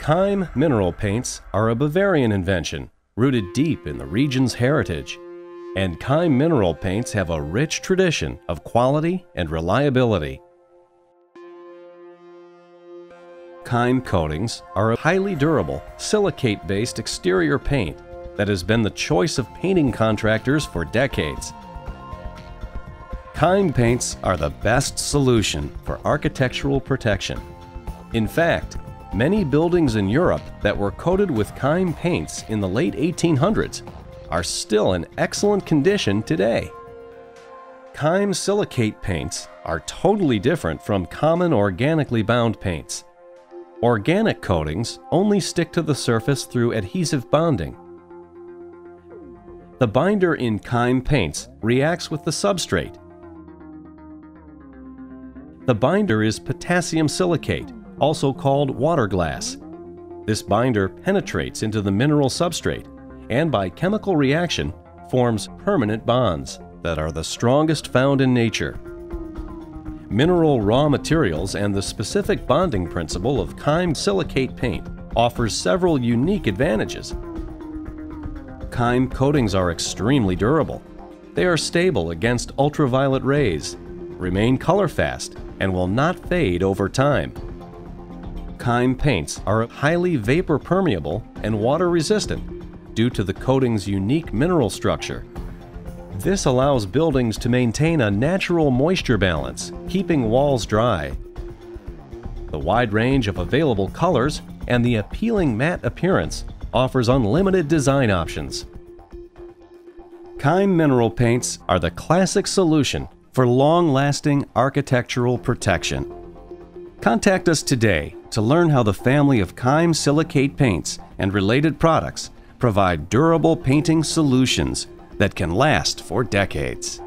Keim mineral paints are a Bavarian invention rooted deep in the region's heritage. And Keim mineral paints have a rich tradition of quality and reliability. Keim coatings are a highly durable, silicate based exterior paint that has been the choice of painting contractors for decades. Keim paints are the best solution for architectural protection. In fact, many buildings in Europe that were coated with Keim paints in the late 1800s are still in excellent condition today. Keim silicate paints are totally different from common organically bound paints. Organic coatings only stick to the surface through adhesive bonding. The binder in Keim paints reacts with the substrate. The binder is potassium silicate, also called water glass. This binder penetrates into the mineral substrate and by chemical reaction forms permanent bonds that are the strongest found in nature. Mineral raw materials and the specific bonding principle of Keim silicate paint offers several unique advantages. Keim coatings are extremely durable. They are stable against ultraviolet rays, remain color fast, and will not fade over time. Keim paints are highly vapor permeable and water resistant due to the coating's unique mineral structure. This allows buildings to maintain a natural moisture balance, keeping walls dry. The wide range of available colors and the appealing matte appearance offers unlimited design options. Keim mineral paints are the classic solution for long-lasting architectural protection. Contact us today to learn how the family of Keim silicate paints and related products provide durable painting solutions that can last for decades.